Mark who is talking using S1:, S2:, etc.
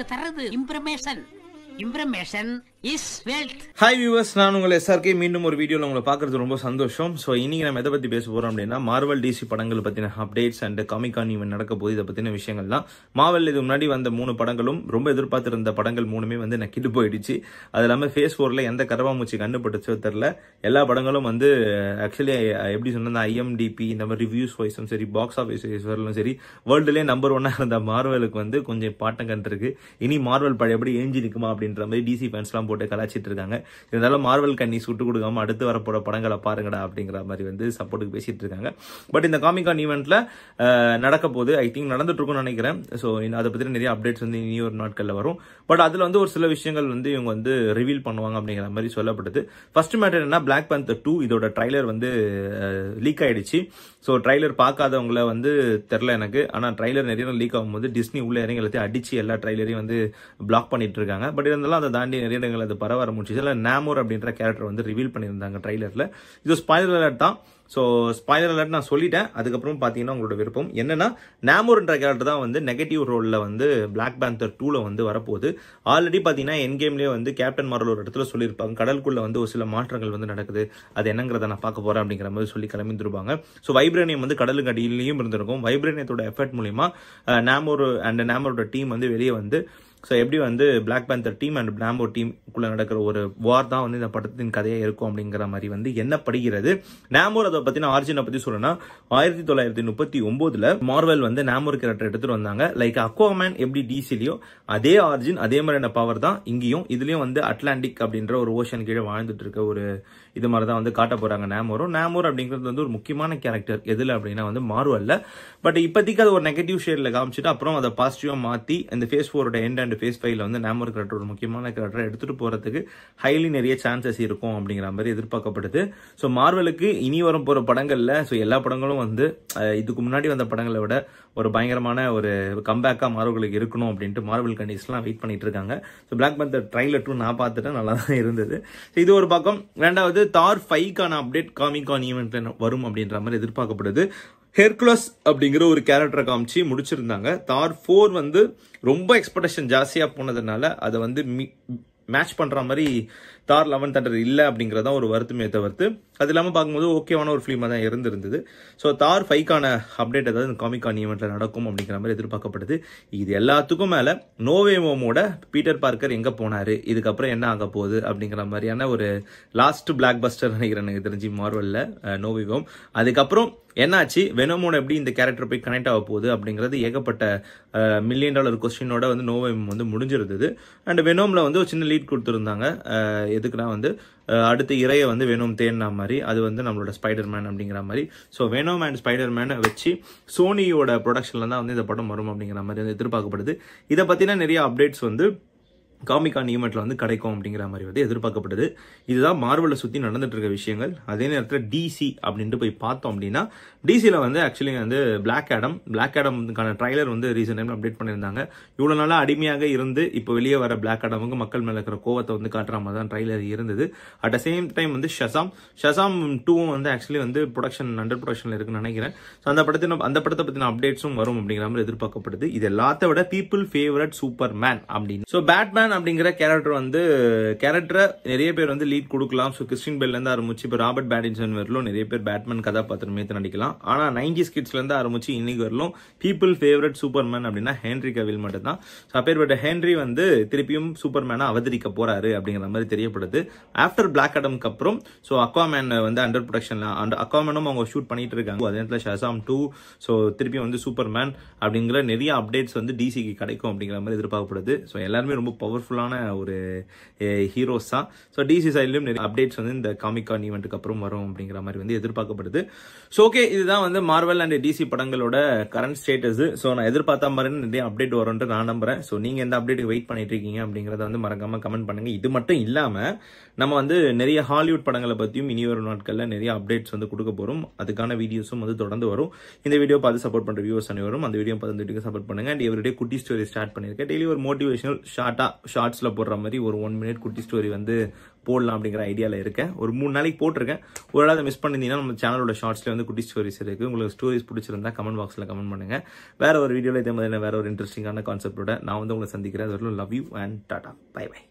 S1: உங்களுக்கு தர்றது. Information information is wealth
S2: hi viewers நான் உங்கள் எஸ்ஆர்கே மீண்டும் ஒரு வீடியோவில் உங்களை பார்க்கறது ரொம்ப சந்தோஷம். ஸோ இன்னைக்கு நம்ம எதை பற்றி பேச போகிறோம் அப்படின்னா மார்வல் டிசி படங்கள் பற்றின அப்டேட்ஸ் அண்ட் காமிகான் இவன் நடக்க போது இதை பற்றின விஷயங்கள் தான் இது முன்னாடி வந்த மூணு படங்களும் ரொம்ப எதிர்பார்த்துருந்த படங்கள் மூணுமே வந்து நக்கிட்டு போயிடுச்சு. அது இல்லாமல் ஃபேஸ் ஃபோரில் எந்த கரவாமூச்சி கண்டுபட்டுச்சோ தெரில எல்லா படங்களும் வந்து ஆக்சுவலி எப்படி சொன்னா ஐஎம்டிபி இந்த மாதிரி ரிவ்யூஸ் வைஸும் சரி பாக்ஸ் ஆஃபீஸ் வைஸ்வரும் சரி வேர்ல்டுலேயே நம்பர் ஒன்னாக இருந்த மார்வலுக்கு வந்து கொஞ்சம் பாட்டம் கண்டிருக்கு. இனி மார்வல் பழையபடி ஏஞ்சி நிற்குமா அப்படின்ற மாதிரி டிசி ஃபேன்ஸ்லாம் போட்டு கலாச்சிட்டு இருக்காங்க. இருந்தாலும் மார்வல் கண்ணி சுட்டு கொடுக்காம அடுத்து வரப்போகிற படங்களை பாருங்கடா அப்படிங்கிற மாதிரி வந்து சப்போர்ட்டுக்கு பேசிட்டு இருக்காங்க. பட் இந்த காமிகான் ஈவெண்ட்ல நடக்க போது ஐ திங்க் நடந்துட்டு இருக்கும்னு நினைக்கிறேன். ஸோ அதை பத்தி நிறைய அப்டேட்ஸ் வந்து இனி ஒரு நாட்களில் வரும். பட் அதுல வந்து ஒரு சில விஷயங்கள் வந்து இவங்க வந்து ரிவீல் பண்ணுவாங்க அப்படிங்கிற மாதிரி சொல்லப்படுது. ஃபர்ஸ்ட் மேட்டர் என்ன பிளாக் பேந்தர் டூ இதோட ட்ரைலர் வந்து லீக் ஆயிடுச்சு. ஸோ ட்ரைலர் பார்க்காதவங்கள வந்து தெரில எனக்கு. ஆனால் ட்ரைலர் நிறைய லீக் ஆகும்போது டிஸ்னி உள்ள இறங்கி எல்லாத்தையும் அடிச்சு எல்லா ட்ரைலரையும் வந்து பிளாக் பண்ணிட்டு இருக்காங்க. பட் இருந்தாலும் அதை தாண்டி நிறைய இடங்கள் அது பரவ ஆரம்பிச்சு இல்லை நாமோர் அப்படின்ற கேரக்டர் வந்து ரிவீல் பண்ணியிருந்தாங்க ட்ரைலரில் இது ஸ்பாயிலர் அலர்ட் தான். ஸோ ஸ்பாய்லர் அலர்ட் நான் சொல்லிட்டேன். அதுக்கப்புறம் பார்த்தீங்கன்னா உங்களோட விருப்பம். என்னன்னா நாமோர்ன்ற கேரக்டர் தான் வந்து நெகட்டிவ் ரோலில் வந்து பிளாக் பேந்தர் டூவில் வந்து வரப்போகுது. ஆல்ரெடி பார்த்தீங்கன்னா என் கேம்லேயே வந்து கேப்டன் மாரல் ஒரு இடத்துல சொல்லியிருப்பாங்க. கடலுக்குள்ளே வந்து ஒரு சில மாற்றங்கள் வந்து நடக்குது. அது என்னங்கிறத நான் பார்க்க போகிறேன் அப்படிங்கிற மாதிரி சொல்லி கிளம்பிந்துருப்பாங்க ஸோ வைப்ரேனியம் வந்து கடலுக்கு அடியிலையும் இருந்திருக்கும். வைப்ரேனியத்தோட எஃபெக்ட் மூலிமா நேமோர் அண்ட் நேமரோட டீம் வந்து வெளியே வந்து ஸோ எப்படி வந்து பிளாக் பேந்தர் டீம் அண்ட் பிளாம்போ டீமுக்குள்ளே நடக்கிற ஒரு வார் தான் வந்து இந்த படத்தின் கதையாக இருக்கும் அப்படிங்கிற மாதிரி வந்து எண்ணப்படுகிறது. நாமோர் அதை பற்றின ஆர்ஜினை பற்றி சொல்லணும்னா ஆயிரத்தி தொள்ளாயிரத்தி முப்பத்தி ஒம்போதில் மார்வல் வந்து நாமோர் கேரக்டர் எடுத்துகிட்டு வந்தாங்க. லைக் அக்வாமேன் எப்படி டிசிலையோ அதே ஆர்ஜின் அதே மாதிரியான பவர் தான் இங்கேயும் இதுலேயும் வந்து அட்லாண்டிக் அப்படின்ற ஒரு ஓஷன் கீழே வாழ்ந்துட்டு இருக்க ஒரு இது மாதிரி தான் வந்து காட்ட போறாங்க நாமோரும் நேமோர் அப்படிங்கிறது வந்து ஒரு முக்கியமான கேரக்டர் எதில் அப்படின்னா வந்து மார்வல்ல பட் இப்போதைக்கு அது ஒரு நெகட்டிவ் ஷேடில் காமிச்சிட்டு அப்புறம் அதை பாசிட்டிவாக மாற்றி இந்த ஃபேஸ் ஃபோரோட எண்ட் அண்ட் ஃபேஸ் ஃபைவ்ல வந்து நேமோர் கேரக்டர் ஒரு முக்கியமான கேரக்டரை எடுத்துட்டு போறதுக்கு ஹைலி நிறைய சான்சஸ் இருக்கும் அப்படிங்கிற மாதிரி எதிர்பார்க்கப்படுது. ஸோ மார்வலுக்கு இனி வரும் போற படங்கள்ல ஸோ எல்லா படங்களும் வந்து இதுக்கு முன்னாடி வந்த படங்களை விட ஒரு பயங்கரமான ஒரு கம்பேக்காக மார்வலுக்கு இருக்கணும் அப்படின்ட்டு மார்வல் கண்டிஸ்லாம் வெயிட் பண்ணிட்டு இருக்காங்க so Black Panther trailer two நான் பார்த்துட்டு நல்லா தான் இருந்தது இது ஒரு பக்கம். ரெண்டாவது தார் ஃபைவ்க்கான அப்டேட் காமிகான் ஈவெண்ட்ல வரும் அப்படின்ற மாதிரி எதிர்பார்க்கப்படுது. ஹெர்குலஸ் அப்படிங்கிற ஒரு கேரக்டரை காமிச்சு முடிச்சிருந்தாங்க. தார் ஃபோர் வந்து ரொம்ப எக்ஸ்பெக்டேஷன் ஜாஸ்தியாக போனதுனால அதை வந்து மேட்ச் பண்ணுற மாதிரி தார் லெவன் தண்டர் இல்லை அப்படிங்கிறதான் ஒரு வருத்தமே தவிர்த்து அது இல்லாமல் பார்க்கும்போது ஓகேவான ஒரு ஃபிலிமாக தான் இருந்திருந்தது. ஸோ தார் ஃபைக்கான அப்டேட் ஏதாவது காமிகான் ஈவெண்ட்டில் நடக்கும் அப்படிங்கிற மாதிரி எதிர்பார்க்கப்படுது. இது எல்லாத்துக்கும் மேலே நோவேமோமோட பீட்டர் பார்க்கர் எங்கே போனார்? இதுக்கப்புறம் என்ன ஆக போகுது அப்படிங்கிற மாதிரியான ஒரு லாஸ்ட் பிளாக் பஸ்டர் நினைக்கிறேன் எனக்கு தெரிஞ்சு மார்வலில் நோவேவோம் அதுக்கப்புறம் என்னாச்சு? வெனமோட எப்படி இந்த கேரக்டர் போய் கனெக்ட் ஆக போகுது அப்படிங்கிறது ஏகப்பட்ட மில்லியன் டாலர் கொஸ்டினோட வந்து நோவம் வந்து முடிஞ்சிருந்தது. அண்ட் வெனோமில் வந்து ஒரு சின்ன லீட் கொடுத்துருந்தாங்க. எதுக்குன்னா வந்து அடுத்த இறையை வந்து வெனோம் தேன்னா மாதிரி. அது வந்து நம்மளோட ஸ்பைடர் மேன் அப்படிங்கிற மாதிரி. ஸோ வெனோம் அண்ட் ஸ்பைடர் மேனை வச்சு சோனியோட ப்ரொடக்ஷனில் தான் வந்து இந்த படம் வரும் அப்படிங்கிற மாதிரி வந்து எதிர்பார்க்கப்படுது. இதை பற்றின நிறைய அப்டேட்ஸ் வந்து காமிகான் ஈவெண்ட்டில் வந்து கிடைக்கும் அப்படிங்கிற மாதிரி வந்து எதிர்பார்க்கப்படுது இதுதான் மார்வலை சுற்றி நடந்துட்டு இருக்க விஷயங்கள். அதே நேரத்தில் டிசி அப்படின்ட்டு போய் பார்த்தோம் அப்படின்னா டிசியில் வந்து ஆக்சுவலி வந்து பிளாக் ஆடம் பிளாக் ஆடம்க்கான ட்ரைலர் வந்து ரீசெண்ட் டைம் அப்டேட் பண்ணியிருந்தாங்க. இவ்வளோ நாளாக அடிமையாக இருந்து இப்போ வெளியே வர பிளாக் ஆடமுக்கு மக்கள் மேலே இருக்கிற கோவத்தை வந்து காட்டுற மாதிரி தான் ட்ரைலர் இருந்தது. அட் த சேம் டைம் வந்து ஷசாம் ஷசாம் டூவும் வந்து ஆக்சுவலி வந்து ப்ரொடக்ஷன் அண்டர் ப்ரொடக்ஷனில் இருக்குன்னு நினைக்கிறேன். ஸோ அந்த படத்தின அந்த படத்தை பற்றின அப்டேட்ஸும் வரும் அப்படிங்கிற மாதிரி எதிர்பார்க்கப்படுது. இது எல்லாத்த விட பீப்புள் ஃபேவரட் சூப்பர் மேன் அப்படின்னு. ஸோ பேட்மேன் அப்படிங்கிற கேரக்டர் வந்து கேரக்டரை நிறைய பேர் வந்து லீட் கொடுக்கலாம். ஸோ கிறிஸ்டின் பெல்ல ஆரம்பிச்சு இப்போ ராபர்ட் பேட்டின்சன் வரலும் நிறைய பேர் பேட்மேன் கதாபாத்திரம் ஏற்று நடிக்கலாம் ஆனால் நைன்டி ஸ்கிட்ஸ்லேருந்து ஆரம்பிச்சு இன்னைக்கு வரலும் பீப்புள் ஃபேவரட் சூப்பர்மேன் அப்படின்னா ஹென்ரி கவில் மட்டும் தான் ஸோ அப்பேற்பட்ட ஹென்ரி வந்து திருப்பியும் சூப்பர்மேனை அவதரிக்க போகிறாரு அப்படிங்கிற மாதிரி தெரியப்படுது. ஆஃப்டர் பிளாக் அடம்க்கு அப்புறம் ஸோ அக்வாமேன் வந்து அண்டர் ப்ரொடக்ஷனில் அண்டர் அக்வாமேனும் அவங்க ஷூட் பண்ணிட்டு இருக்காங்க. அதே நேரத்தில் ஷசாம் டூ ஸோ திருப்பியும் வந்து சூப்பர்மேன் அப்படிங்கிற நிறைய அப்டேட்ஸ் வந்து டிசிக்கு கிடைக்கும் அப்படிங்கிற மாதிரி எதிர்பார்க்கப்படுது. ஸோ எல்லாருமே ரொம்ப பவர் பவர்ஃபுல்லான ஒரு ஹீரோஸ் தான் ஸோ டிசி சைட்லையும் நிறைய அப்டேட்ஸ் வந்து இந்த காமிகான் ஈவெண்ட்டுக்கு அப்புறம் வரும் அப்படிங்கிற மாதிரி வந்து எதிர்பார்க்கப்படுது. ஸோ ஓகே இதுதான் வந்து மார்வல் அண்ட் டிசி படங்களோட கரண்ட் ஸ்டேட்டஸ் ஸோ நான் எதிர்பார்த்த மாதிரி நிறைய அப்டேட் வரும்ன்ட்டு நான் நம்புறேன். ஸோ நீங்க எந்த அப்டேட்டுக்கு வெயிட் பண்ணிட்டு இருக்கீங்க அப்படிங்கறத வந்து மறக்காம கமெண்ட் பண்ணுங்க. இது மட்டும் இல்லாம நம்ம வந்து நிறைய ஹாலிவுட் படங்களை பத்தியும் இனி வரும் நாட்கள்ல நிறைய அப்டேட்ஸ் வந்து கொடுக்க போறோம். அதுக்கான வீடியோஸும் வந்து தொடர்ந்து வரும். இந்த வீடியோ பார்த்து சப்போர்ட் பண்ற வியூவர்ஸ் அனைவரும் அந்த வீடியோ பார்த்து சப்போர்ட் பண்ணுங்க. அண்ட் எவரிடே குட்டி ஸ்டோரி ஸ்டார்ட் பண்ணிருக்கேன் டெய்லி ஒரு மோட்டிவேஷனல் ஷார்ட்டா ஷார்ட்ஸில் போடுற மாதிரி ஒரு ஒன் மினிட் குட்டி ஸ்டோரி வந்து போடலாம் அப்படிங்கிற ஐடியாவில் இருக்கேன். ஒரு மூணு நாளைக்கு போட்டிருக்கேன். ஒரு நாள் மிஸ் பண்ணியிருந்தீங்கன்னா நம்ம சேனலோட ஷார்ட்ஸில் வந்து குட்டி ஸ்டோரிஸ் இருக்குது உங்களுக்கு ஸ்டோரிஸ் பிடிச்சிருந்தா கமெண்ட் பாக்ஸில் கமெண்ட் பண்ணுங்கள் வேறு ஒரு வீடியோவில் இதே மாதிரி வேறு ஒரு இன்ட்ரெஸ்டிங்கான கான்செப்டோட நான் வந்து உங்களை சந்திக்கிறேன். அது love you and tata bye bye